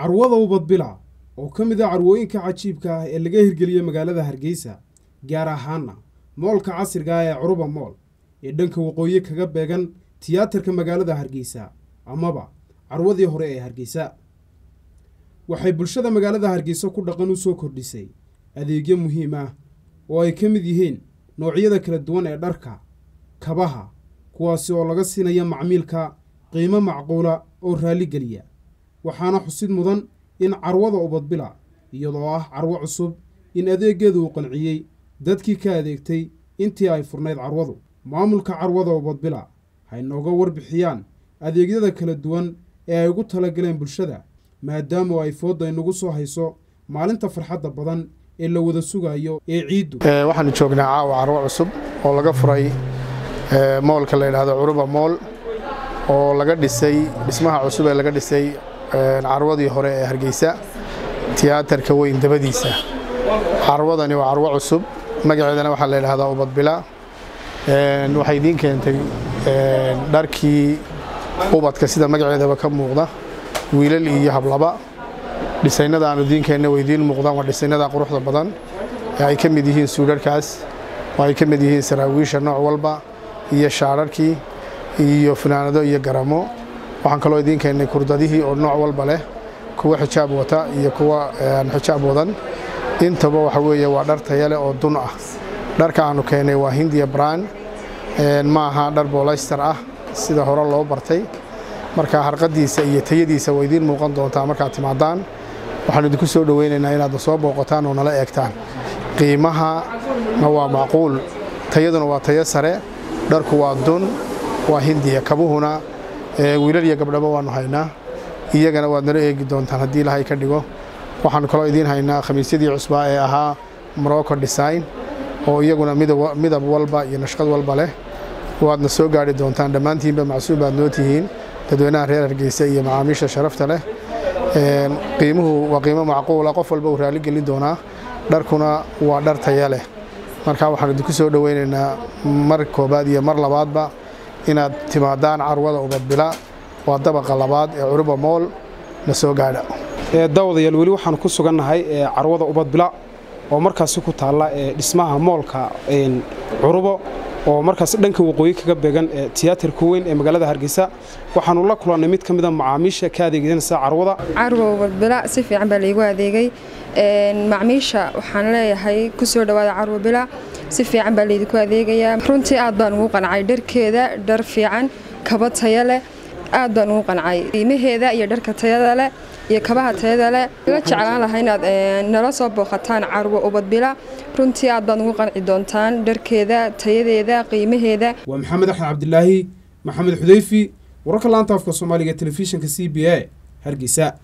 carwada ubadbila oo ka mid ah carwooyinka cajiibka ah ee laga hirgeliyey magaalada hargeysa gaar ahaana moolka casriga ah ee curuba mool ee dhanka waqooyi kaga beegan tiyaatarka magaalada hargeysa amaba carwadii hore ee hargeysa. Waxay bulshada magaalada hargeysa ku dhaqan u soo kordhisay adeegyo muhiim ah oo ay ka mid yihiin noocyada kala duwan ee dharka kabaha kuwaasi oo laga siinaya macmiilka qiimo macquula oo raalligeliya waxaana xusid mudan in carwada ubadbila iyadoo ah carwo cusub in adeeggeedu uu qanciyey. Dadkii ka adeegtay intii ay furnayd carwadu. Maamulka carwada ubadbila hay nooga warbixiyaan adeegyada kala duwan ee ay ugu talagaleen bulshada maadaama ay foodda inagu soo hayso maalinta farxadda badan ee la wada sugayo ee ciiddu. Waxaanu joognaa caawa carwo cusub oo laga furay moolka la yidhaahdo curuba mool oo laga dhisay dhismaha cusub ee laga dhisay carwadii hore ee hargeysa tiyaatarka weyn dabadiisa. Carwadani waa carwo cusub. Magaceedana waxaa la yidhahdaa ubadbila waxay idiin keentay dharkii ubadka sida magaceedaba ka muuqda. Wiilal iyo hablaba. Dhisaynada aanu idiin keenna way idiin muuqdaan waa dhisaynada quruxda badan. Ee ay ka mid yihiin suudharkaas oo ay ka mid yihiin saraawiisha nooc walba iyo shaadharkii iyo funaanado iyo garamo waxaan kaloo idiin keennay kurdadihii oo nooc walba leh kuwa xijaab wata iyo kuwa xijaab wadan. Intaba waxa weeye waa dhar tayale oo dun ah. Dharka aanu keennay waa hindiya braan ma aha dhar booleyster ah sida hore loo bartay. Marka harqadiisa iyo tayadiisa way idiin muuqan doontaa markaad timaadaan. Waxaanu idinku soo dhoweynaynaa inaadna soo booqataan oo nala eegtaan. Qiimahana waa macquul. Tayaduna waa tayo sare. Dharku waa dun waa hindiya kabuhuna wiilal iyo gabdhaba waannu haynaa. Iyagana waad nala eegi doontaan haddii ilahay ka dhigo. Waxaanu kaloo idiin haynaa khamiisyadii cusbaa ee ahaa morocco design oo iyaguna midab walba iyo nashqad walba leh. Waadna soo gaari doontaan. Dhammaantiinba macsuum baad noo tihiin. Dadweynaha reer hargeysa iyo macaamiisha sharafta leh. Qiimuhu waa qiimo macquula qof walba uu raalligelin doonaa. Dharkuna waa dhar taya leh. Marka waxaan idinku soo dhoweynaynaa mar koobaad iyo mar labaadba inaad timaadaan carwada ubadbila. Waa dabaqa labaad ee curuba mool na soo gaadha. Daawadayaal weli waxaanu ku sugannahay carwada ubadbila oo markaasi ku taalla dhismaha moolka curubo oo markaas dhanka waqooyi kaga beegan tiyaatarka weyn ee magaalada hargeysa. Waxaanu la kulannay mid ka mida macaamiisha ka adeegsanaysa carwada. Carwa ubadbila si fiican baa laygu adeegay. Macmiisha waxaan leeyahay ku soo carwa bila si fiican baa laydinku adeegayaa. Runtii aad baan ugu qancay dharkeeda dhar fiican kaba taya leh. Aad baan ugu qancay qiimaheeda iyo dharka tayada leh iyo kabaha tayada leh. La jeclaan laha inaad nala soo booqataan carwo ubadbila runtii aad baad ugu qanci doontaan dharkeeda tayadeeda qiimaheeda. Waa maxamed axmed cabdilaahi maxamed xudeyfi wararka laanta afka soomaaliga telefishinka c b a. Hargeysa